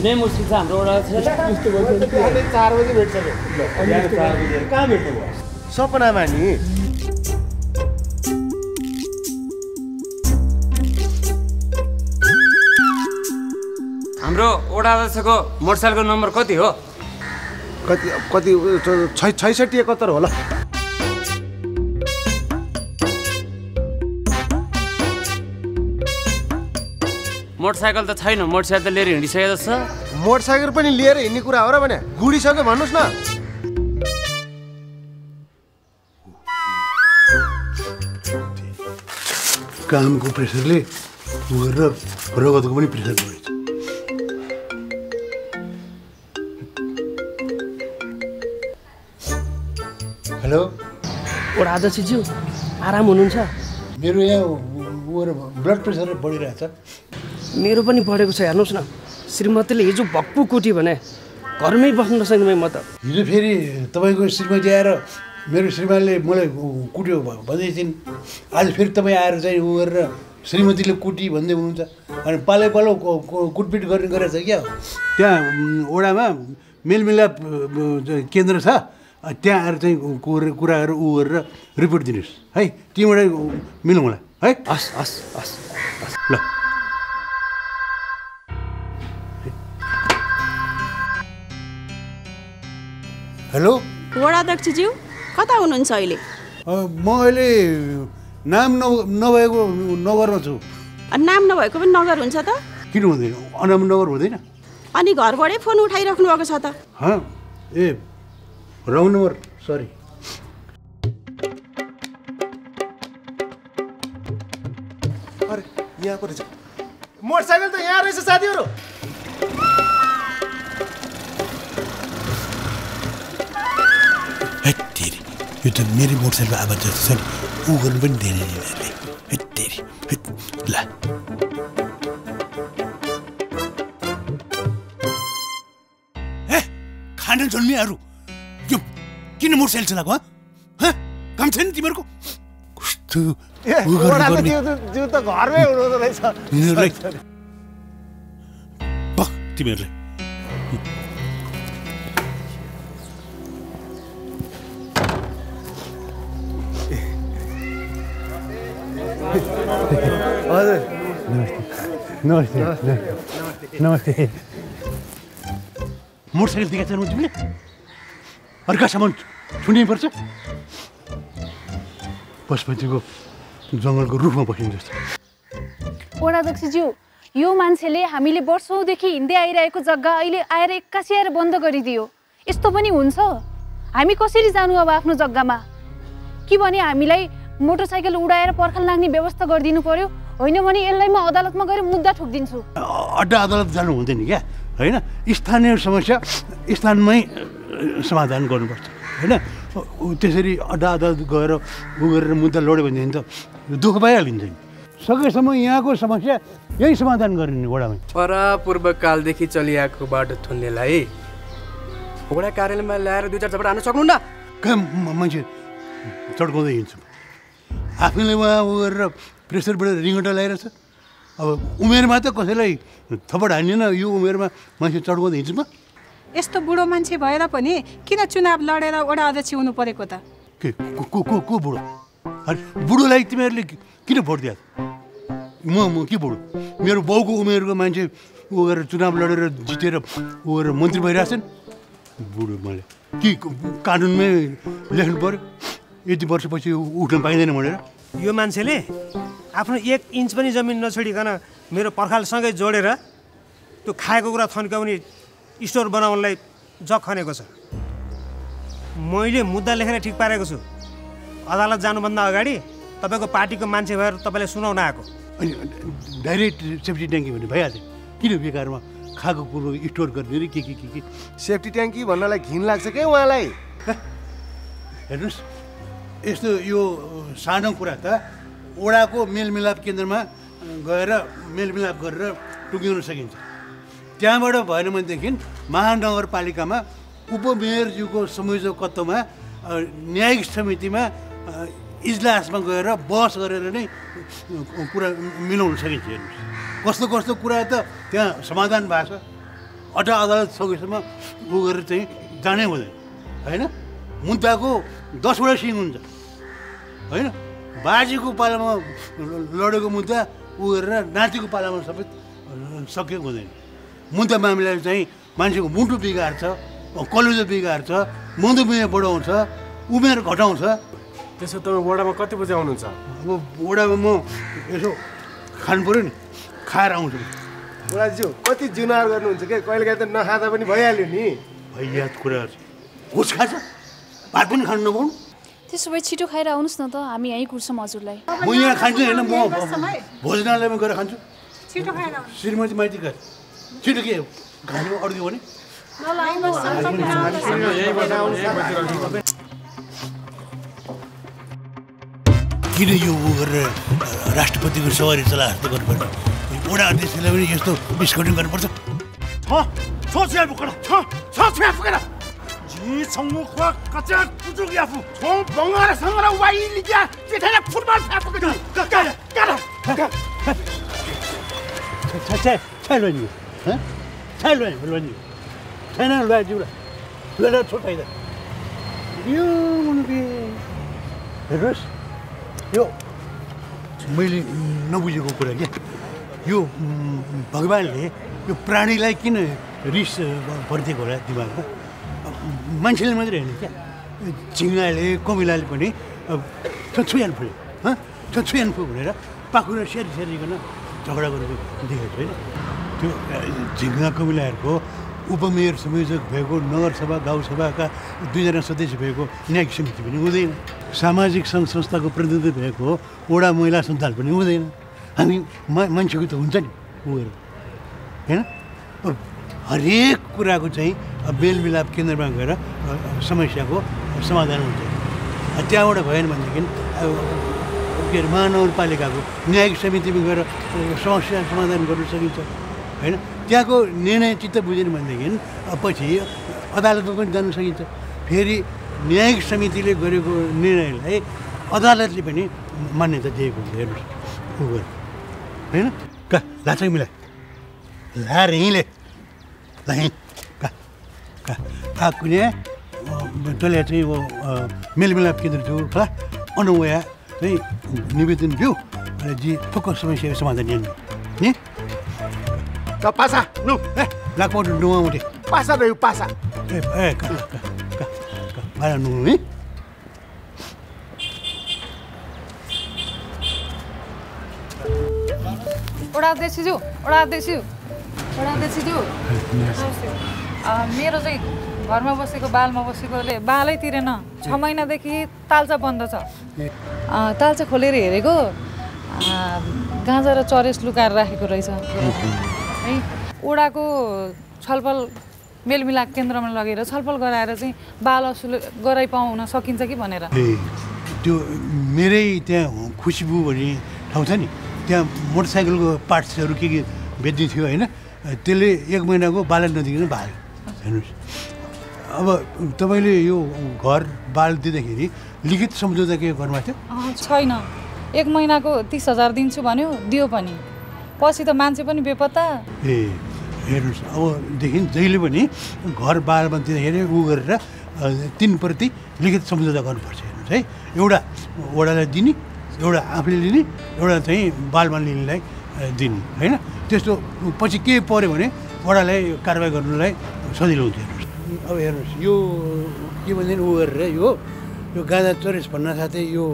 भेट्नै मुस्किल छ हाम्रो एउटा छ। यस्तो भइसक्यो बिहानै चार बजी भेट्छ कहाँ भेट्नु भयो सपनामा नि हाम्रो वडा अध्यक्षको मोटरसाइकलको नम्बर कति हो? कति कति छै छैसठी एकहत्तर होला। मोटरसाइकल त छैन मोटरसाइकल त लिएर हिँडिसकेको छ। मोटरसाइकल पनि लिएर हिँड्ने कुरा हो र भने गुडिसक्यो भन्नुहोस् न। कामको प्रेसरले गरेर रगतको पनि प्रेसर बढेछ। हेलो? वडा अध्यक्षज्यू आराम हुनुहुन्छ? मेरो यहाँ ब्लड प्रेसर बढिरहेछ। मेरो पनि बढेको छ हेर्नुहोस् न। श्रीमतीले हिजो भक्कु कुटी भने घरमै बस्नु नसक्ने म त। हिजो फेरि तपाईँको श्रीमती आएर मेरो श्रीमानले मलाई कुट्यो भन्दै थिइन् आज फेरि तपाईँ आएर चाहिँ उ गरेर श्रीमतीले कुटी भन्दै हुनुहुन्छ। अनि पालै पालो कुटपिट गर्ने गरेछ क्या? त्यहाँ वडामा मेलमिलाप केन्द्र छ। त्यहाँ आएर चाहिँ कुर- कुराहरू उ गरेर रिपोर्ट दिनुहोस्। है टिमबाटै मिलौँ होला है? हस् हस् हस्। ल। हेलो? वडाध्यक्षज्यू कता हुनुहुन्छ अहिले? म अहिले नाम न नभएको नगरमा छु। नाम नभएको पनि नगर हुन्छ त? किन हुँदैन? अनाम नगर हुँदैन? अनि घरबाटै फोन उठाइराख्नु भएको छ त? हँ ए रङ नम्बर सरी अरे यहाँ पो रहेछ मोटरसाइकल त यहाँ रहेछ साथीहरू। यो त मेरो मोटरसाइकलको आवाज जस्तो छ नि ऊ गर्नु पनि हेत् ल ए खान जन्मियाहरू यो किन मोटरसाइकल चलाएको काम छैन तिमीहरूको कस्तो ए नमस्ते नमस्ते मोटरसाइकल दिएका छैनौ तिमीले अर्का सामान छुनै पर्छ पशुपतिको जङ्गलको रुखमा बसिन्छ यो मान्छेले हामीले वर्षौँदेखि हिँड्दै आइरहेको जग्गा अहिले आएर एक्कासी आएर बन्द गरिदियो यस्तो पनि हुन्छ हामी कसरी जानु अब आफ्नो जग्गामा कि भने हामीलाई मोटरसाइकल उडाएर पर्खाल लाग्ने व्यवस्था गरिदिनु पर्यो होइन भने यसलाई म अदालतमा गएर मुद्दा ठोकिदिन्छु। अड्डा अदालत जानु हुँदैन क्या? होइन? स्थानीय समस्या स्थानमै समाधान गर्नुपर्छ। होइन? त्यसरी अड्डा अदालत गएर उ गरेर मुद्दा लड्यो भनेदेखि त दुःख भइहालिन्छ नि। सकेसम्म यहाँको समस्या यही समाधान गर्ने वडामै परापूर्व कालदेखि चलिआएको बाटो थुन्नेलाई वडा कार्यालयमा ल्याएर दुई चार झपट हान्न सक्नुहुन्न। कहाँ मान्छे चड्काउँदै हिँड्छु। आफूले उहाँ उ गरेर प्रेसरबाट रिङ्गटा लगाइरहेछ अब उमेरमा त कसैलाई थपड हानिएन यो उमेरमा मान्छे हिँड्छु म। यस्तो बुढो मान्छे भएर पनि किन चुनाव लडेर वडा अध्यक्ष हुनु परेको त? के को को को को बुढो? अरे बुढोलाई तिमीहरूले किन भोट दिया? म म के बुढो? मेरो बाउको उमेरको मान्छे उ गरेर चुनाव लडेर जितेर उ गरेर मन्त्री भइरहेछन् बुढो मैले के कानुनमै लेख्नु पऱ्यो यति वर्षपछि उठ्न पाइँदैन भनेर। यो मान्छेले आफ्नो एक इन्च पनि जमिन नछोडिकन मेरो पर्खालसँगै जोडेर त्यो खाएको कुरा थन्काउने स्टोर बनाउनलाई जग खनेको छ। मैले मुद्दा लेखेर ठिक पारेको छु। अदालत जानुभन्दा अगाडि तपाईँको पार्टीको मान्छे भएर तपाईँलाई सुनाउन आएको। अनि डाइरेक्ट सेफ्टी ट्याङ्की भने भइहाल्छ। किन बेकारमा खाएको कुरो स्टोर गर्ने रे के के के के? सेफ्टी ट्याङ्की भन्नलाई घिन लाग्छ क्या उहाँलाई? हेर्नुहोस्। यस्तो यो सानो कुरा त ओडाको मेलमिलाप केन्द्रमा गएर मेलमिलाप गरेर टुङ्ग्याउन सकिन्छ। त्यहाँबाट भएन भनेदेखि महानगरपालिकामा उपमेयरज्यूको संयोजकत्वमा न्यायिक समितिमा इजलासमा गएर बहस गरेर नै कुरा मिलाउन सकिन्छ हेर्नुहोस्। कस्तो कस्तो कुरा त त्यहाँ समाधान भएको छ। अटा अदालत सकेसम्म उ गरेर चाहिँ जानै हुँदैन। होइन? मुद्दाको दसवटा सिङ हुन्छ। होइन? बाजेको पालामा लडेको मुद्दा उ गरेर नातिको पालामा सबै सकेको हुँदैन। मुद्दा मामिलाले चाहिँ मान्छेको मुटु बिगार्छ कलेजो बिगार्छ मधुमेह बढाउँछ उमेर घटाउँछ। त्यसो तपाईँ वडामा कति बजी आउनुहुन्छ? अब बुढामा म यसो खानु पऱ्यो नि खाएर आउँछु। बुढाज्यू कति जुनार गर्नुहुन्छ क्या कहिलेकाहीँ त नखाँदा पनि भइहाल्यो नि। भइयाद कुराहरू घुस खान्छ भात पनि खानु नपाउनु? त्यसो भए छिटो खाएर आउनुहोस् न त हामी यहीँ कुर्छौँ हजुरलाई म यहाँ खान्छु होइन म भोजनालयमा गएर खान्छु श्रीमती माइती घर छिटो के खानु अड्क्यो भने किन यो उ गरेर राष्ट्रपतिको सवारी चला जस्तो गर्नुपर्छ वडा अध्यक्षलाई पनि यस्तो डिस्काउन्टिङ गर्नुपर्छ 이 성목과 가짜 부족 야후 총 멍하라 성하라 와일리야 그대나 풀만 사프거든 까라 까라 까라 차차 차로니 차로니 물론이 차는 라지라 라라 초타이다 요 오늘 비 그러스 요 मैले नबुझेको कुरा के यो भगवान्ले यो प्राणीलाई किन रिस भनिदिएको होला दिमागमा मान्छेले मात्रै होइन क्या। झिङ्गाले कमिलाले पनि छुयान फुल्यो हँ? छुयान फु भनेर पाखुरा सेरी सेरिकन झगडा गरेको देखेको छु होइन? त्यो झिङ्गा कमिलाहरूको उपमेयर संयोजक भएको नगरसभा गाउँसभाका दुईजना सदस्य भएको न्यायिक समिति पनि हुँदैन। सामाजिक सङ्घ संस्थाको प्रतिनिधि भएको वडा महिला सञ्जाल पनि हुँदैन। हामी मा मान्छेको त हुन्छ नि उयोहरू होइन? हरेक कुराको चाहिँ मेलमिलाप केन्द्रमा गएर समस्याको समाधान हुन्छ। त्यहाँबाट भएन भनेदेखि के अरे महानगरपालिकाको न्यायिक समितिमा गएर समस्या समाधान गर्न सकिन्छ होइन? त्यहाँको निर्णय चित्त बुझेन भनेदेखि पछि अदालतमा पनि जान सकिन्छ। फेरि न्यायिक समितिले गरेको निर्णयलाई अदालतले पनि मान्यता दिएको हुन्छ हेर्नुहोस्। उ गरेर होइन? कहाँ लाछ मिलाइ लाएर हिँडले ल हिँड कहाँ कहाँ कुने तैँले चाहिँ वो मेलमिलाप केन्द्र थियो होला अनुवया चाहिँ निवेदन दियो र जी ठोक्क समस्याको समाधान हेर्नु नि त पासा लु ए लाग्नु नुवा उठे पासा रह्यो पासा ए ए कहाँ कहाँ कहाँ कहाँ भाडा नु है वडा अध्यक्षज्यू वडा अध्यक्षज्यू मेरो चाहिँ घरमा बसेको बालमा बसेकोले बालै तिरेन। छ महिनादेखि तालचा बन्द छ। तालचा खोलेर हेरेको गाँजा र चरेस लुकाएर राखेको रहेछ। है ओडाको छलफल मेलमिलाप केन्द्रमा लगेर छलफल गराएर चाहिँ बाल असुल गराइ पाउन सकिन्छ कि भनेर। त्यो मेरै त्यहाँ खुसीबु भन्ने ठाउँ छ नि? त्यहाँ मोटरसाइकलको पार्ट्सहरू के के बेच्ने थियो होइन? त्यसले एक महिनाको बालन नदिकन भाग्यो। हेर्नुहोस्। अब तपाईँले यो घर बाल दिँदाखेरि लिखित सम्झौता के गर्नुभएको थियो? छैन। एक महिनाको तिस हजार दिन्छु भन्यो दियो पनि। पछि त मान्छे पनि बेपत्ता। ए हेर्नुहोस्। अबदेखि जहिले पनि घर बालमा दिँदाखेरि उ गरेर अ, तिन प्रति लिखित सम्झौता गर्नुपर्छ। हेर्नुहोस् है। एउटा वडालाई दिने एउटा आफूले लिने एउटा चाहिँ बालमा लिनेलाई दिने होइन? त्यस्तो पछि के पऱ्यो भने वडालाई कारवाही गर्नुलाई सजिलो हेर्नुहोस्। अब हेर्नुहोस् यो के भन्छ उ गरेर यो यो गाँजा चोरेस भन्न साथै यो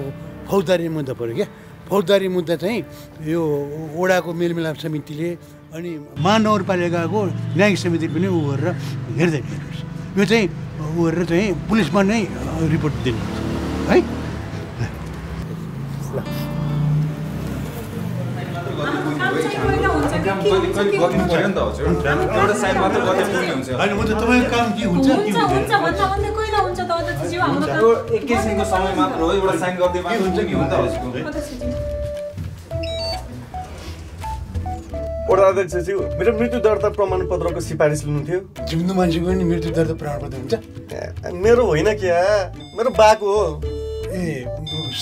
फौजदारी मुद्दा पऱ्यो क्या। फौजदारी मुद्दा चाहिँ यो वडाको मेलमिलाप समितिले अनि महानगरपालिकाको न्यायिक समितिले पनि उ गरेर हेर्दैन हेर्नुहोस्। यो चाहिँ उ गरेर चाहिँ पुलिसमा नै रिपोर्ट दिनुपर्छ है? होइन म त तपाईँको काम के हुन्छ के हुन्छ हुन्छ भन्दा भन्दै त हाम्रो समय मात्र हो एउटा साइन हुन्छ हुन्छ वडा अध्यक्षज्यू मेरो मृत्यु दर्ता प्रमाणपत्रको सिफारिस लिनुहुन्थ्यो। जिउँदो मान्छेको नि मृत्यु दर्ता प्रमाणपत्र हुन्छ। मेरो होइन क्या मेरो बाको हो। ए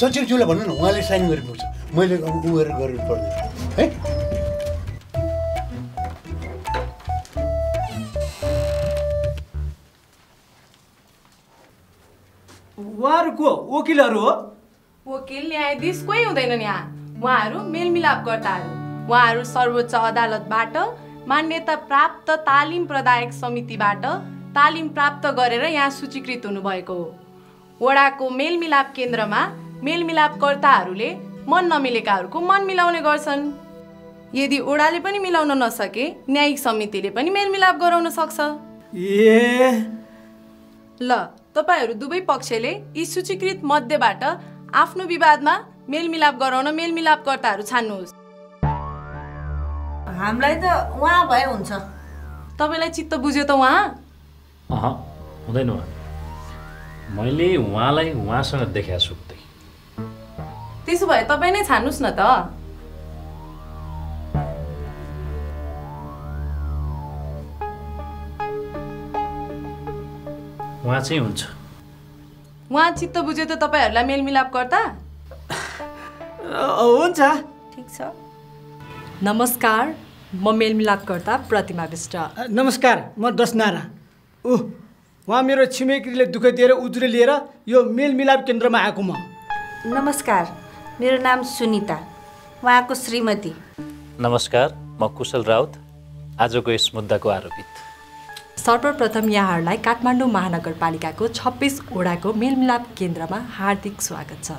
सचिवज्यूलाई भन्नु न उहाँले साइन गरेको छ मैले उ गरेर गर्नु पर्दैन। है? उहाँहरूको वकिलहरू हो। वकिल न्यायाधीश कोही हुँदैनन् यहाँ। उहाँहरू मेलमिलापकर्ताहरू उहाँहरू सर्वोच्च अदालतबाट मान्यता प्राप्त तालिम प्रदायक समितिबाट तालिम प्राप्त गरेर यहाँ सूचीकृत हुनुभएको हो। वडाको मेलमिलाप केन्द्रमा मेलमिलापकर्ताहरूले मन नमिलेकाहरूको मन मिलाउने गर्छन्। यदि ओडाले पनि मिलाउन नसके न्यायिक समितिले पनि मेलमिलाप गराउन सक्छ। ए। ल। तपाईँहरू दुवै पक्षले यी सूचीकृत मध्येबाट आफ्नो विवादमा मेलमिलाप गराउन मेलमिलापकर्ताहरू छान्नुहोस्। हामीलाई त उहाँ भए हुन्छ। तपाईँलाई चित्त बुझ्यो त उहाँ? अह हुँदैन मैले उहाँलाई उहाँसँग देखाएको छु। त्यसो भए तपाईँ नै छान्नुहोस् न त। उहाँ चाहिँ हुन्छ। उहाँ चित्त बुझ्यो त तपाईँहरूलाई मेलमिलाप गर्दा? हुन्छ। ठिक छ। नमस्कार म मेलमिलापकर्ता प्रतिमा विष्ट। नमस्कार म दसनारा ओह उहाँ मेरो छिमेकीले दुःख दिएर उजुरी लिएर यो मेलमिलाप केन्द्रमा आएको म। नमस्कार मेरो नाम सुनिता। उहाँको श्रीमती। नमस्कार म कुशल राउत। आजको यस मुद्दाको आरोपित। सर्वप्रथम यहाँहरूलाई काठमाडौँ महानगरपालिकाको छब्बिस वडाको मेलमिलाप केन्द्रमा हार्दिक स्वागत छ।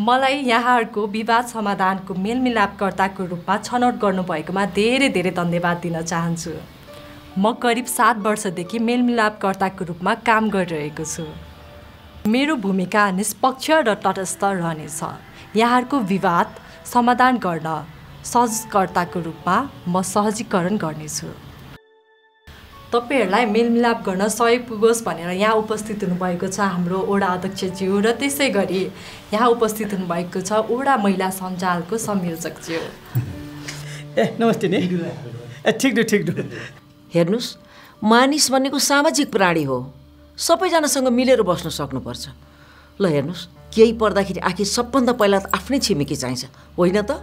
मलाई यहाँहरूको विवाद समाधानको मेलमिलापकर्ताको रूपमा छनौट गर्नुभएकोमा धेरै धेरै धन्यवाद दिन चाहन्छु। म करिब सात वर्षदेखि मेलमिलापकर्ताको रूपमा काम गरिरहेको छु। मेरो भूमिका निष्पक्ष र तटस्थ रहनेछ। यहाँहरूको विवाद समाधान गर्न सहजकर्ताको रूपमा म सहजीकरण गर्नेछु। तपाईँहरूलाई मेलमिलाप गर्न सहयोग पुगोस् भनेर यहाँ उपस्थित हुनुभएको छ हाम्रो ओडा अध्यक्षज्यू र त्यसै गरी यहाँ उपस्थित हुनुभएको छ ओडा महिला सञ्जालको संयोजकज्यू। ए नमस्ते नि। ए ठिक ठिक हेर्नुहोस् मानिस भनेको सामाजिक प्राणी हो। सबैजनासँग मिलेर बस्न सक्नुपर्छ। ल हेर्नुहोस् केही पर्दाखेरि आखिर सबभन्दा पहिला त आफ्नै छिमेकी चाहिन्छ। होइन त?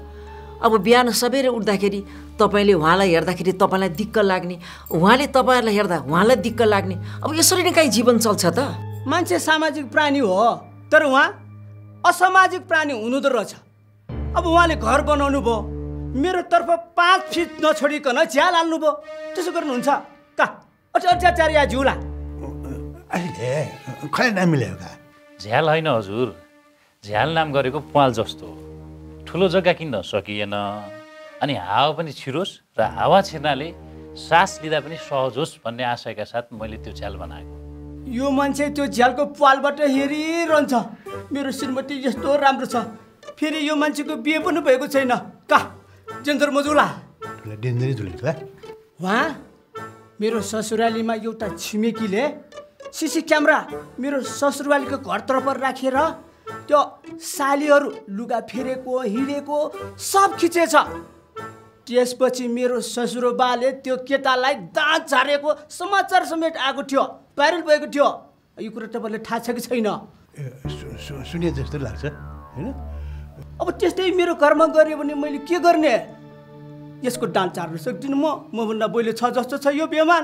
अब बिहान सबेरै उठ्दाखेरि तपाईँले उहाँलाई हेर्दाखेरि तपाईँलाई दिक्क लाग्ने उहाँले तपाईँहरूलाई हेर्दा उहाँलाई दिक्क लाग्ने। अब यसरी नै काहीँ जीवन चल्छ त। मान्छे सामाजिक प्राणी हो तर उहाँ असामाजिक प्राणी हुनुहुँदो रहेछ। अब उहाँले घर बनाउनु भयो मेरो तर्फ पाँच फिट नछोडिकन झ्याल हाल्नुभयो त्यसो गर्नुहुन्छ? का अत्याचार या झुला अहिले खै नमिल्यो का झ्याल होइन हजुर झ्याल नाम गरेको पाल जस्तो हो। ठुलो जग्गा किन्न सकिएन। अनि हावा पनि छिरोस् र हावा छिर्नाले सास लिँदा पनि सहज होस् भन्ने आशयका साथ मैले त्यो झ्याल बनाएको। यो मान्छे त्यो झ्यालको पालबाट हेरिरहन्छ। मेरो श्रीमती यस्तो राम्रो छ। फेरि यो मान्छेको बिहे पनि भएको छैन। का? जेन्जर मजुला। उहाँ मेरो ससुरालीमा एउटा छिमेकीले सिसी क्यामेरा मेरो ससुरालीको घरतर्फ राखेर त्यो सालीहरू लुगा फेरेको हिँडेको सब खिचेछ। त्यसपछि मेरो ससुरोबाले त्यो केटालाई दाँत झारेको समाचार समेत आएको थियो भाइरल भएको थियो। यो कुरा तपाईँलाई थाहा छ कि छैन? सुने जस्तो लाग्छ होइन? अब त्यस्तै मेरो घरमा गऱ्यो भने मैले के गर्ने? यसको दाँत झार्न सक्दिनँ म। मभन्दा पहिले छ जस्तो छ यो बेमान।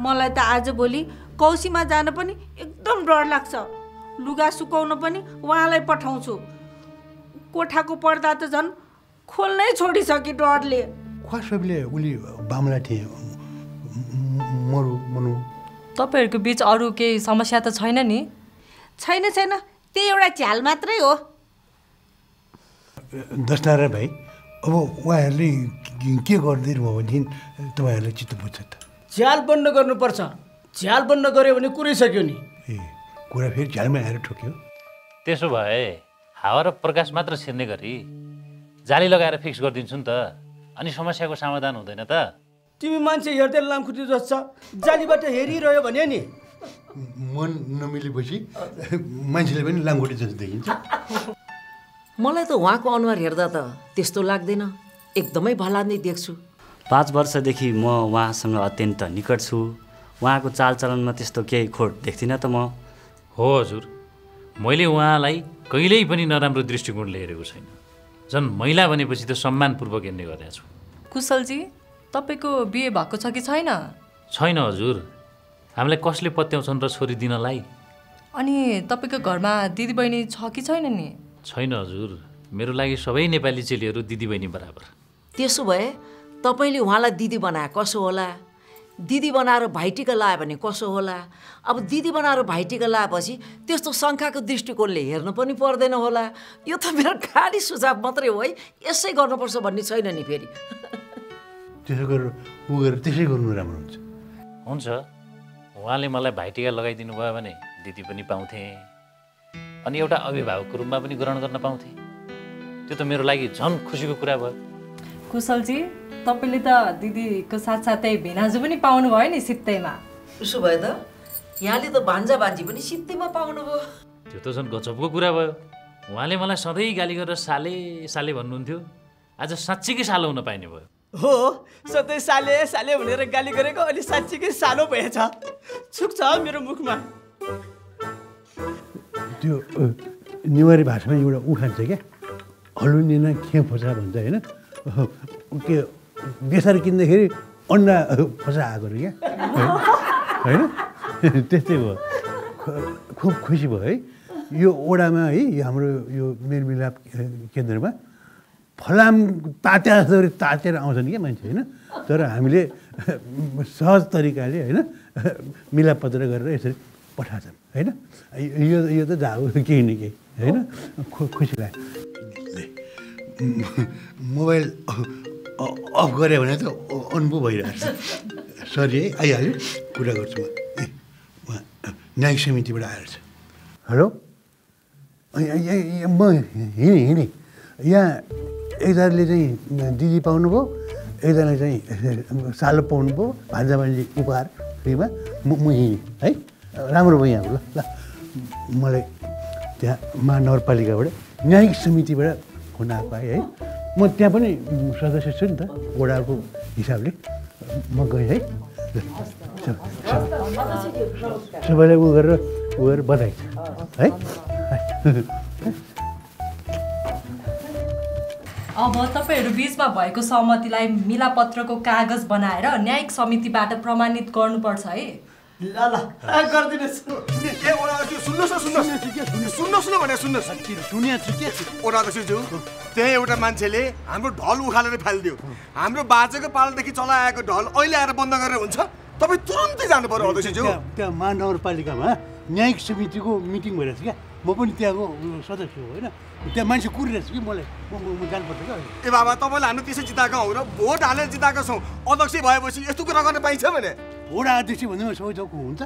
मलाई त आजभोलि कौसीमा जान पनि एकदम डर लाग्छ। लुगा सुकाउन पनि उहाँलाई पठाउँछु। कोठाको पर्दा त झन् खोल्नै छोडिसके डरले। ख्वासबले उसले बामला थिए मरु मनु। तपाईँहरूको बिच अरू केही समस्या त छैन नि? छैन छैन। त्यही एउटा झ्याल मात्रै हो। दसनारा भाइ अब उहाँहरूले के- के गरिदिनु भयो भनेदेखि तपाईँहरूलाई चित्त बुझ्छ त। झ्याल बन्द गर्नुपर्छ। झ्याल बन्द गऱ्यो भने कुरै सक्यो नि। ए। कुरा फेरि झ्यालमा आएर ठोक्यो। त्यसो भए हावा र प्रकाश मात्र छिर्ने गरी जाली लगाएर फिक्स गरिदिन्छु नि त। अनि समस्याको समाधान हुँदैन त। तिमी मान्छे हेर्दै लामखुट्टे जस्तो छ जालीबाट हेरिरह्यो भने नि। मन नमिलेपछि मान्छेले पनि लामखुट्टे जस्तो देखिन्छ। मलाई त उहाँको अनुहार हेर्दा त त्यस्तो लाग्दैन। एकदमै भला नै देख्छु। पाँच वर्षदेखि म उहाँसँग अत्यन्त निकट छु। उहाँको चालचलनमा त्यस्तो केही खोट देख्दिनँ त म। हो हजुर। मैले उहाँलाई कहिल्यै पनि नराम्रो दृष्टिकोणले हेरेको छैन। झन् महिला भनेपछि त सम्मानपूर्वक हेर्ने गरेको छु। कुशलजी तपाईँको बिहे भएको छ कि छैन? छैन हजुर। हामीलाई कसले पत्याउँछन् र छोरी दिनलाई? अनि तपाईँको घरमा दिदीबहिनी छ कि छैन नि? छैन हजुर। मेरो लागि सबै नेपाली चेलीहरू दिदीबहिनी बराबर। त्यसो भए तपाईँले उहाँलाई दिदी बनाए कसो होला। दिदी बनाएर भाइटिका लायो भने कसो होला? अब दिदी बनाएर भाइटिका लाएपछि त्यस्तो शङ्खाको दृष्टिकोणले हेर्नु पनि पर्दैन होला। यो त मेरो खाली सुझाव मात्रै हो है। यसै गर्नुपर्छ भन्ने छैन नि फेरि। त्यसो गरेर उ गरेर त्यसै गर्नु राम्रो हुन्छ। हुन्छ। उहाँले मलाई भाइटिका लगाइदिनु भयो भने दिदी पनि पाउँथेँ। अनि एउटा अभिभावकको रूपमा पनि ग्रहण गर्न पाउँथेँ। त्यो त मेरो लागि झन् खुसीको कुरा भयो। कुशलजी तपाईँले त दिदीको साथसाथै भिनाजु पनि पाउनुभयो नि सित्तैमा। उसो भए त यहाँले त भान्जा भान्जी पनि सित्तैमा पाउनुभयो। त्यो त झन् गजबको कुरा भयो। उहाँले मलाई सधैँ गाली गरेर साले साले भन्नुहुन्थ्यो। आज साँच्चीकै सालो हुन पाइने भयो। हो सधैँ साले साले भनेर गाली गरेको अहिले साँच्चीकै सालो भएछ। छुक्छ मेरो मुखमा। त्यो नेवारी भाषामा एउटा उखान छ क्या? हलुनिना खे फोसा भन्छ होइन? के बेसार किन्दाखेरि अन्डा फोसा आएको अरे क्या? होइन? त्यस्तै भयो। खुब खुसी भयो है। यो ओडामा है यो हाम्रो यो मेलमिलाप केन्द्रमा फलाम तात्या जस्तो तातेर आउँछन् क्या मान्छे होइन? तर हामीले सहज तरिकाले होइन मिलापत्र गरेर यसरी पठाउँछन् होइन? यो यो त जाऊ केही न केही होइन? खु खुसी लाग्यो। मोबाइल अफ गऱ्यो भने त अनुभव भइरहेको छ सरी है आइहाल्यो। कुरा गर्छु म। ए न्यायिक समितिबाट आएर छ। हेलो? म हिँडेँ हिँडेँ। यहाँ एकजनाले चाहिँ दिदी पाउनुभयो। एकजनाले चाहिँ सालो पाउनुभयो। भान्जा उपहार फ्रीमा म म हिँडेँ है। राम्रो भयो यहाँ ल ल मलाई त्यहाँ महानगरपालिकाबाट न्यायिक समितिबाट फोन आएको है? म त्यहाँ पनि सदस्य छु नि त। वडाको हिसाबले म गएँ है? सबैलाई उ गरेर उ गरेर बधाई है? अब तपाईँहरू बिचमा भएको सहमतिलाई मिलापत्रको कागज बनाएर न्यायिक समितिबाट प्रमाणित गर्नुपर्छ है? ल ल गरिदिनुहोस् ए ओडाध्यक्ष सुन्नुहोस् न सुन्नुहोस् सुन्नुहोस् न भने सुन्नुहोस् सुनिया छु के ओडाध्यक्षज्यू त्यहाँ एउटा मान्छेले हाम्रो ढल उखालेर फालिदियो हाम्रो बाजेको पालादेखि चलाएको ढल अहिले आएर बन्द गरेर हुन्छ तपाईँ तुरुन्तै जानु पर्यो अध्यक्षज्यू त्यहाँ महानगरपालिकामा न्यायिक समितिको मिटिङ भइरहेको छ क्या म पनि त्यहाँको सदस्य हो होइन त्यहाँ मान्छे कुरिरहेको छु कि मलाई जानुपर्छ क्या। ए बाबा तपाईँले हामी त्यसै जिताएको हौ र भोट हालेर जिताएको छौँ अध्यक्ष भएपछि यस्तो कुरा गर्न पाइन्छ भने वडा अध्यक्ष भन्दैमा सबै थोकको हुन्छ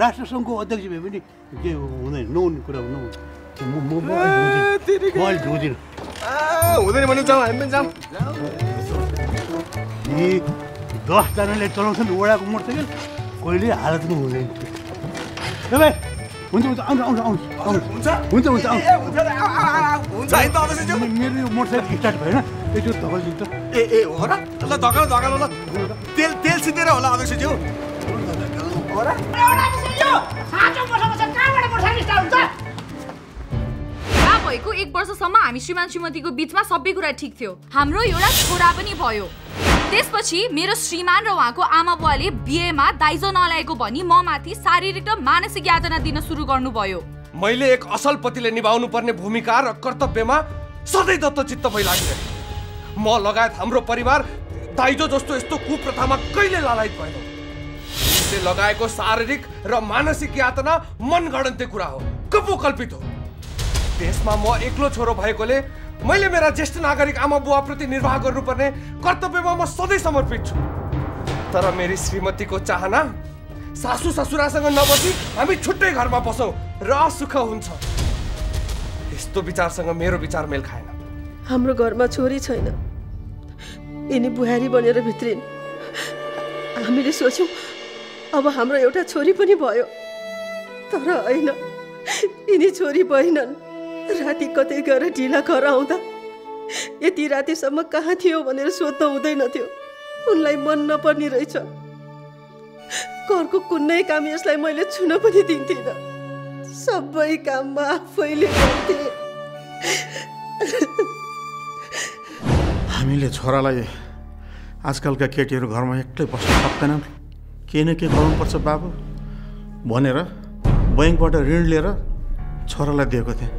राष्ट्र सङ्घको अध्यक्ष भए पनि के हुँदैन नहुने कुरा हो नहुने म म म अहिले धुँदिनँ। म अहिले धुँदिनँ आ, हुँदैन भने जाउँ हामी पनि जाउँ दसजनाले चलाउँछन् वडाको मोटरसाइकल कहिले हालतमा हुँदैन ए भाइ हुन्छ हुन्छ आउनु आउनु आउनु आउनु हुन्छ हुन्छ हुन्छ आउनु मेरो यो मोटरसाइकल स्टार्ट भएन एकचोटि धकल्दिनु त ए ए हो र ल धकालो धकालो ल तेल तेल सिद्धेर होला अध्यक्षज्यू भएको एक वर्षसम्म हामी श्रीमान श्रीमतीको बिचमा सबै कुरा ठिक थियो। हाम्रो एउटा छोरा पनि भयो। त्यसपछि मेरो श्रीमान र उहाँको आमा बुवाले बिहेमा दाइजो नल्याएको भनी म माथि शारीरिक र मानसिक यातना दिन सुरु गर्नुभयो। मैले एक असल पतिले निभाउनु पर्ने भूमिका र कर्तव्यमा सधैँ दत्तचित्त भइलागिरहे म लगायत हाम्रो परिवार दाइजो जस्तो यस्तो कुप्रथामा कहिले लालायत भएन? उसले लगाएको शारीरिक र मानसिक यातना मनगढन्ते कुरा हो कपोकल्पित हो। देशमा म एक्लो छोरो भएकोले मैले मेरा ज्येष्ठ नागरिक आमा बुवाप्रति निर्वाह गर्नुपर्ने कर्तव्यमा म सधैँ समर्पित छु। तर मेरी श्रीमतीको चाहना सासू ससुरासँग नबसी हामी छुट्टै घरमा बसौँ र सुख हुन्छ। यस्तो विचारसँग मेरो विचार मेल खाएन। हाम्रो घरमा छोरी छैन। यिनी बुहारी बनेर भित्रिन्। हामीले सोच्यौँ अब हाम्रो एउटा छोरी पनि भयो। तर होइन यिनी छोरी बहिनन्। राति कतै गएर ढिला घर आउँदा यति रातिसम्म कहाँ थियो भनेर सोध्नु हुँदैन थियो। उनलाई मन नपर्ने रहेछ। घरको कुनै काम यसलाई मैले छुन पनि दिन्थिनँ। सबै काम म आफैले गर्थेँ। हामीले छोरालाई आजकलका केटीहरू घरमा एक्लै बस्न सक्दैनन्। केही न केही गर्नुपर्छ बाबु? भनेर बैङ्कबाट ऋण लिएर छोरालाई दिएको थिएँ।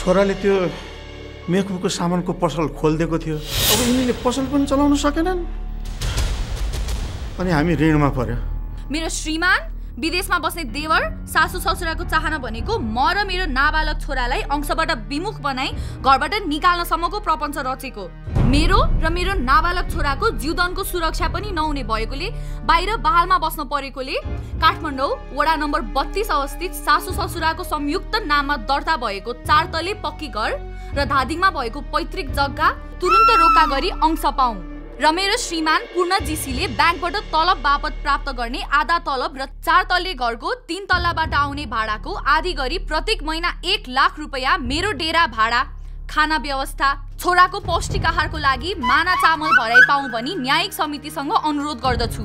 छोराले त्यो मेकअपको सामानको पसल खोलिदिएको थियो। अब यिनीले पसल पनि चलाउन सकेनन्। अनि हामी ऋणमा पर्यो मेरो श्रीमान विदेशमा बस्ने देवर सासू ससुराको चाहना भनेको म र मेरो नाबालक छोरालाई अंशबाट विमुख बनाई घरबाट निकाल्नसम्मको प्रपञ्च रचेको। मेरो र मेरो नाबालक छोराको जीवनको सुरक्षा पनि नहुने भएकोले बाहिर बहालमा बस्न परेकोले काठमाडौँ वडा नम्बर बत्तीस अवस्थित सासू ससुराको संयुक्त नाममा दर्ता भएको चार तले पक्की घर र धादिङमा भएको पैतृक जग्गा तुरुन्त रोका गरी अंश पाऊ। र मेरो श्रीमान पूर्ण जीसीले ब्याङ्कबाट तलब बापत प्राप्त गर्ने आधा तलब र चार तल्ले घरको तीन तल्लाबाट आउने भाडाको आधी गरी प्रत्येक महिना एक लाख रुपियाँ मेरो डेरा भाडा खाना व्यवस्था छोराको पौष्टिक आहारको लागि माना चामल भराइ पाऊँ भनी न्यायिक समितिसँग अनुरोध गर्दछु।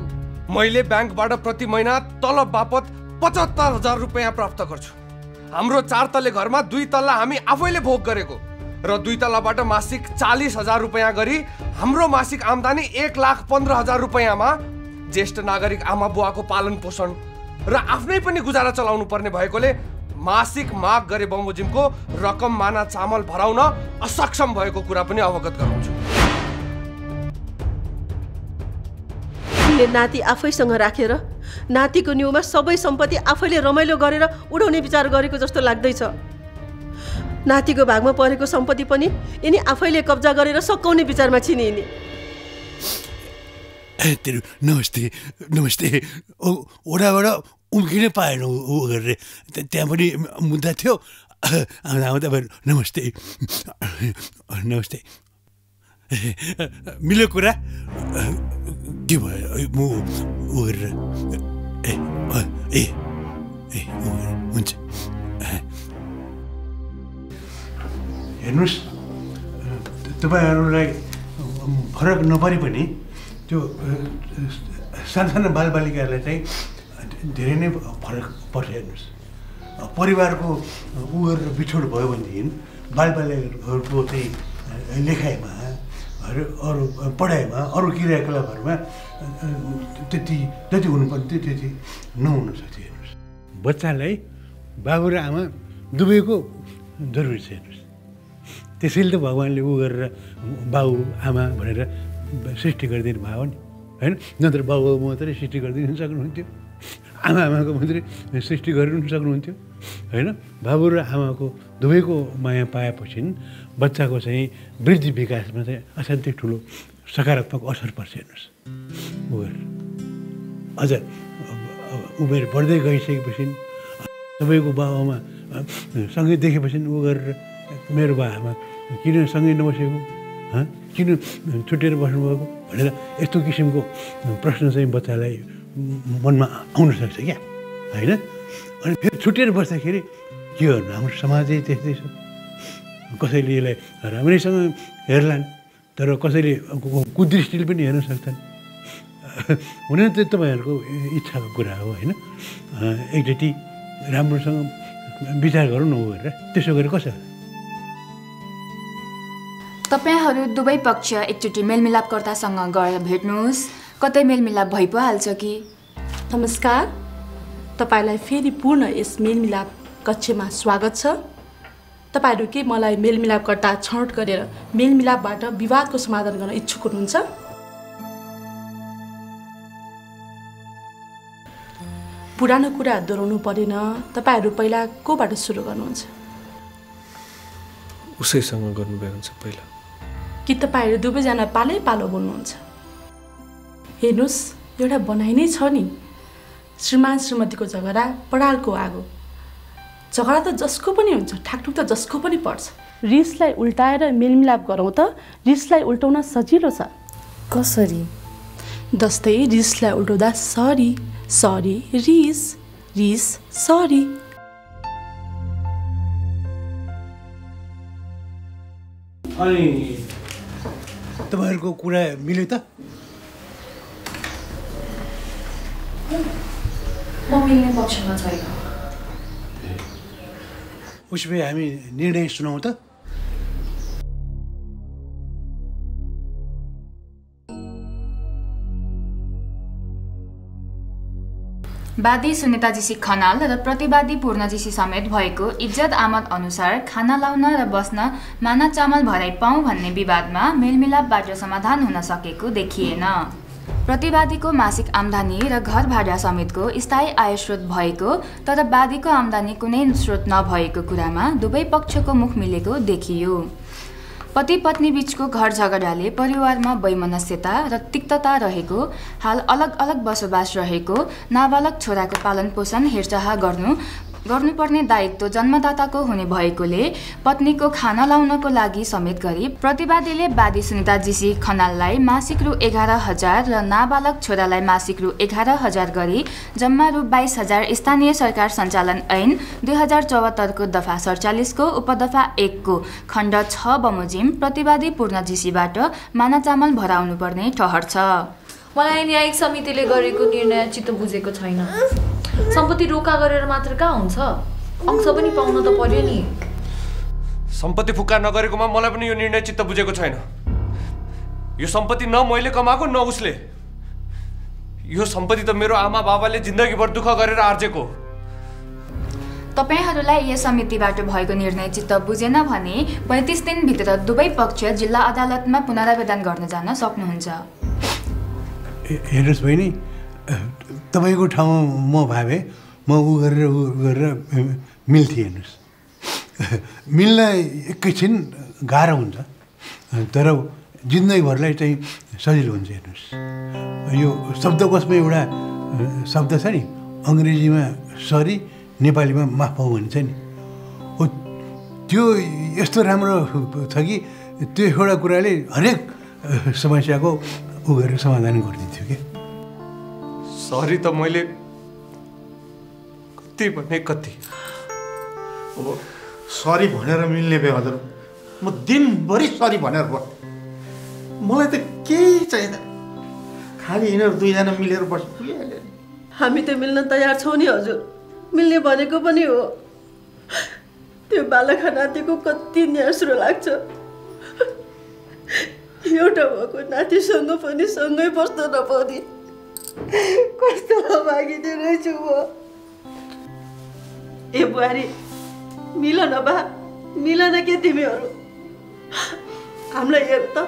मैले ब्याङ्कबाट प्रति महिना तलब बापत पचहत्तर हजार रुपियाँ प्राप्त गर्छु। हाम्रो चार तल्ले घरमा दुई तल्ला हामी आफैले भोग गरेको। र दुई तल्लाबाट मासिक चालिस हजार रुपियाँ गरी हाम्रो मासिक आम्दानी एक लाख पन्ध्र हजार रुपियाँमा ज्येष्ठ नागरिक आमा बुवाको पालन पोषण र आफ्नै पनि गुजारा चलाउनु पर्ने भएकोले मासिक माग गरे बमोजिमको रकम माना चामल भराउन असक्षम भएको कुरा पनि अवगत गराउँछु। नाति आफैसँग राखेर नातिको न्युमा सबै सम्पत्ति आफैले रमाइलो गरेर उडाउने विचार गरेको जस्तो लाग्दैछ। नातिको भागमा परेको सम्पत्ति पनि यिनी आफैले कब्जा गरेर सकाउने विचारमा छिन् यिनी नमस्ते नमस्ते। ओडाबाट उम्किनै पाएन ऊ गरेर। त्य- त्यहाँ पनि मुद्दा थियो। आउँदा आउँदा भयो नमस्ते। नमस्ते। मिल्यो कुरा? के भयो? म ऊ गरेर ए ए हुन्छ। हेर्नुहोस्। तपाईँहरूलाई फरक नपरे पनि त्यो सानसानो बालबालिकाहरूलाई चाहिँ धेरै नै फरक पर्छ हेर्नुहोस्। परिवारको गरेर बिछोड भयो भनेदेखि बालबालिकाहरूको चाहिँ लेखाइमा अरू अरू पढाइमा अरू क्रियाकलापहरूमा त्यति जति हुनुपर्ने थियो त्यति नहुन सक्छ हेर्नुहोस्। बच्चालाई बाबु र आमा दुवैको जरुरी छ हेर्नुहोस्। त्यसैले त भगवान्ले उ गरेर बाउ आमा भनेर सृष्टि गरिदिनु भयो नि। होइन? नत्र बाउ बाउ मात्रै सृष्टि गरिदिनु सक्नुहुन्थ्यो। आमा आमाको मात्रै सृष्टि गरिदिनु सक्नुहुन्थ्यो। होइन? बाबु र आमाको दुवैको माया पाएपछि बच्चाको चाहिँ वृद्धि विकासमा चाहिँ असाध्यै ठुलो सकारात्मक असर पर्छ हेर्नुहोस्। उ गरेर अझ उमेर बढ्दै गइसकेपछि तपाईँको बाबुआमा सँगै देखेपछि उ गरेर मेरो बाबामा किन सँगै नबसेको? किन छुटेर बस्नुभएको? भनेर यस्तो किसिमको प्रश्न चाहिँ बच्चालाई मनमा आउन सक्छ क्या? होइन? अनि फेरि छुट्टिएर बस्दाखेरि के गर्नु हाम्रो समाजै त्यस्तै छ। कसैले यसलाई राम्रैसँग हेर्लान् तर कसैले कुदृष्टिले पनि हेर्न सक्छन्। हुन त तपाईँहरूको इच्छाको कुरा हो होइन? एकचोटि राम्रोसँग विचार गरौँ न ऊ गरेर त्यसो गरेर कसो तपाईँहरू दुवै पक्ष एकचोटि मेलमिलापकर्तासँग गएर भेट्नुहोस्। कतै मेलमिलाप भइ पो हाल्छ कि? नमस्कार। तपाईँलाई फेरि पूर्ण यस मेलमिलाप कक्षमा स्वागत छ। तपाईँहरू के मलाई मेलमिलापकर्ता छनौट गरेर मेलमिलापबाट विवादको समाधान गर्न इच्छुक हुनुहुन्छ? पुरानो कुरा दोहोऱ्याउनु परेन। तपाईँहरू पहिला कोबाट सुरु गर्नुहुन्छ? उसैसँग गर्नुभयो हुन्छ पहिला। कि तपाईँहरू दुवैजना पालै पालो बोल्नुहुन्छ। हेर्नुहोस् एउटा बनाइ नै छ नि। श्रीमान श्रीमतीको झगडा पडालको आगो। झगडा त जसको पनि हुन्छ ठाकठुक त जसको पनि पर्छ। रिसलाई उल्टाएर मेलमिलाप गरौँ त रिसलाई उल्टाउन सजिलो छ। कसरी? जस्तै रिसलाई उल्टाउँदा सरी सरी रिस रिस सरी। अनि तपाईँहरूको कुरा मिल्यो त? उसो भए हामी निर्णय सुनाउँ त। वादी सुनिताजीसी खनाल र प्रतिवादी पूर्णजीसी समेत भएको इज्जत आमद अनुसार खाना लाउन र बस्न माना चामल भराइ पाऊँ भन्ने विवादमा मेलमिलापबाट समाधान हुन सकेको देखिएन। प्रतिवादीको मासिक आम्दानी र घर भाडा समेतको स्थायी आय स्रोत भएको तर वादीको आम्दानी कुनै स्रोत नभएको कुरामा दुवै पक्षको मुख मिलेको देखियो। पति पत्नी बिचको घर झगडाले परिवारमा वैमनस्यता र तिक्तता रहेको हाल अलग अलग बसोबास रहेको नाबालक छोराको पालन पोषण हेरचाह गर्नु गर्नुपर्ने दायित्व जन्मदाताको हुने भएकोले पत्नीको खाना लाउनको लागि समेत गरी प्रतिवादीले वादी सुनिता जीसी खनाललाई मासिक रु एघार हजार र नाबालक छोरालाई मासिक रु एघार हजार गरी जम्मा रु बाइस हजार स्थानीय सरकार सञ्चालन ऐन दुई हजार चौहत्तरको दफा सडचालिसको उपदफा एकको खण्ड छ बमोजिम प्रतिवादी पूर्ण जीसीबाट माना चामल भराउनु पर्ने ठहर छ। मलाई न्यायिक समितिले गरेको निर्णय चित्त बुझेको छैन। सम्पत्ति रोका गरेर मात्र कहाँ हुन्छ? अंश पनि पाउन त पर्यो नि। सम्पत्ति फुक्का नगरेकोमा मलाई पनि यो निर्णय चित्त बुझेको छैन। यो सम्पत्ति न मैले कमाएको न उसले। यो सम्पत्ति त मेरो आमा बाबाले जिन्दगीभर दुःख गरेर आर्जेको। तपाईँहरूलाई यस समितिबाट भएको निर्णय चित्त बुझेन भने पैँतिस दिनभित्र दुवै पक्ष जिल्ला अदालतमा पुनरावेदन गर्न जान सक्नुहुन्छ। हेर्नुहोस् बहिनी तपाईँको ठाउँमा म भए म ऊ गरेर ऊ गरेर मिल्थेँ हेर्नुहोस्। मिल्न एकैछिन गाह्रो हुन्छ तर जिन्दगीभरलाई चाहिँ सजिलो हुन्छ हेर्नुहोस्। यो शब्दकोशमा एउटा शब्द छ नि अङ्ग्रेजीमा सरी नेपालीमा माफ पाऊ भन्ने छ नि। हो त्यो यस्तो राम्रो छ कि त्यो एउटा कुराले हरेक समस्याको ऊ गरेर समाधान गरिदिन्थ्यो कि सरी त मैले कति भने कति अब सरी भनेर मिल्ने भए हजुर म दिनभरि सरी भनेर बस मलाई त केही चाहिँदैन खालि यिनीहरू दुईजना मिलेर बस पुगिहाल्यो नि। हामी त मिल्न तयार छौँ नि हजुर मिल्ने भनेको पनि हो त्यो बालखा नातिको कति न्यास्रो लाग्छ एउटा भएको नातिसँग पनि सँगै बस्न नपाउने। कस्तो अभागिने रहेछु म। ए बुहारी मिल न बा मिल के तिमीहरू। हामीलाई हेर त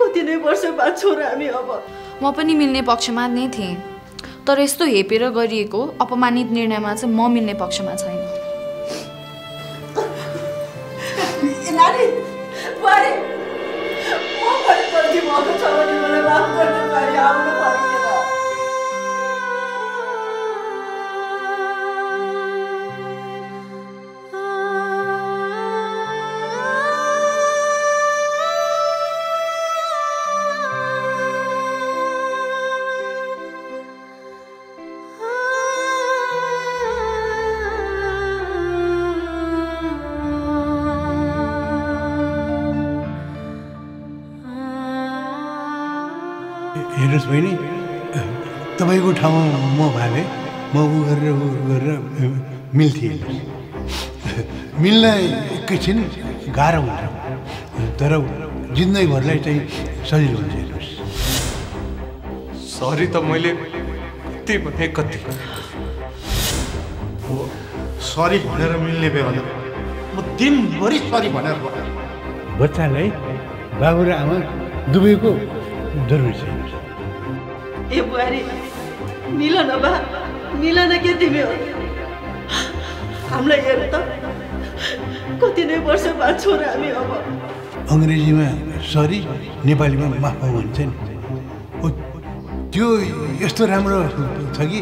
कति नै वर्ष बाँच्छौँ र हामी अब। म पनि मिल्ने पक्षमा नै थिएँ। तर यस्तो हेपेर गरिएको अपमानित निर्णयमा चाहिँ म मिल्ने पक्षमा छैन। पनि गल्ती भएको छ भने तपाईँको ठाउँमा म भए म उ गरेर उ गरेर मिल्थेँ। हेर्नुहोस् मिल्न एकैछिन गाह्रो हुन्छ। तर जिन्दगीभरलाई चाहिँ सजिलो हुन्छ हेर्नुहोस्। सरी त मैले कति भने कति। सरी भनेर मिल्ने बेला म दिनभरि सरी भनेर बच्चालाई बाबु र आमा दुवैको जरुरी छ। ए बुहारी मिल न बा मिल न के तिमी हामीलाई हेर त कति नै वर्ष बाद छोरा हामी अब। अङ्ग्रेजीमा सरी नेपालीमा माफ भन्छ नि। त्यो यस्तो राम्रो छ कि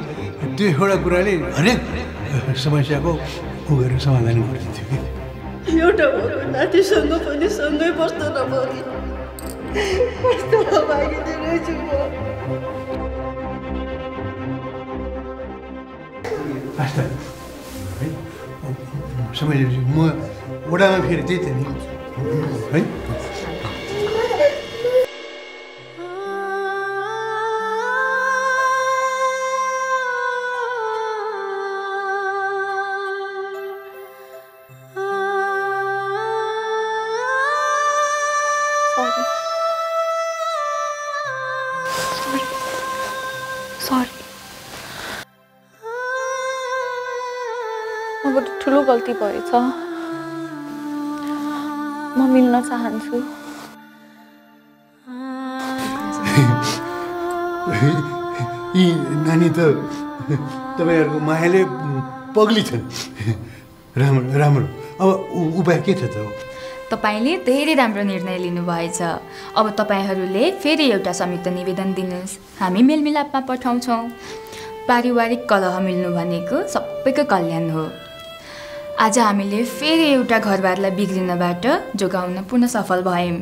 त्यो एउटा कुराले हरेक समस्याको उ गरेर समाधान गरिदिन्थ्यो कि। एउटा भएको नातिसँग पनि सँगै बस्न नपरि आस्था है समझेपछि म वडामा फेरि त्यही त नि है मबाट ठुलो गल्ती भएछ। म मिल्न चाहन्छु। यी नानी त तपाईँहरूको मायाले पग्ली छन्। राम्रो राम्रो। अब उपाय के छ त? तपाईँले धेरै राम्रो निर्णय लिनुभएछ। अब तपाईँहरूले फेरि एउटा संयुक्त निवेदन दिनुहोस्। हामी मेलमिलापमा पठाउँछौँ। पारिवारिक कलह मिल्नु भनेको सबैको कल्याण हो। आज हामीले फेरि एउटा घरबारलाई बिग्रिनबाट जोगाउन पुनः सफल भयौँ।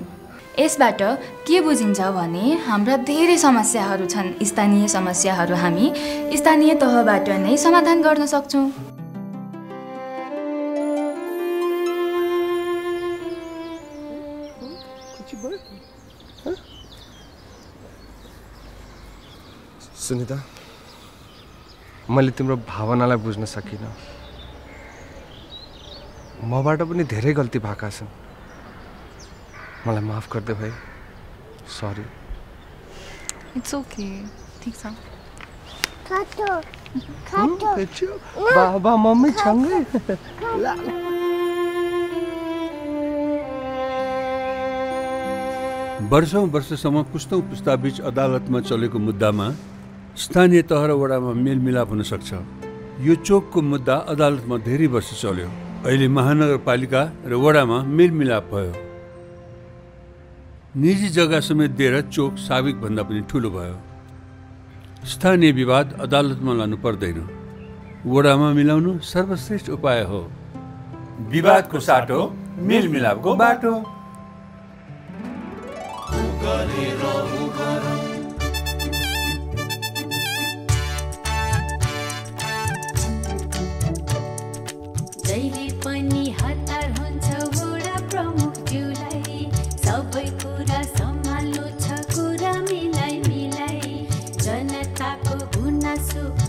यसबाट के बुझिन्छ भने हाम्रा धेरै समस्याहरू छन्। स्थानीय समस्याहरू हामी स्थानीय तहबाट नै समाधान गर्न सक्छौँ। सुनिता मैले तिम्रो भावनालाई बुझ्न सकिनँ। मबाट पनि धेरै गल्ती भएका छन्। मलाई माफ गरिदे भाइ। सरी इट्स ओके ठिक छ। बाबा मम्मी सँगै वर्षौँ वर्षसम्म पुस्तौँ पुस्ताबीच अदालतमा चलेको मुद्दामा स्थानीय तह र वडामा मेलमिलाप हुन सक्छ। यो चोकको मुद्दा अदालतमा धेरै वर्ष चल्यो। अहिले महानगरपालिका र वडामा मेलमिलाप भयो। निजी जग्गा समेत दिएर चोक साबिक भन्दा पनि ठुलो भयो। स्थानीय विवाद अदालतमा लानु पर्दैन। वडामा मिलाउनु सर्वश्रेष्ठ उपाय हो। विवादको साटो मेलमिलापको बाटो। so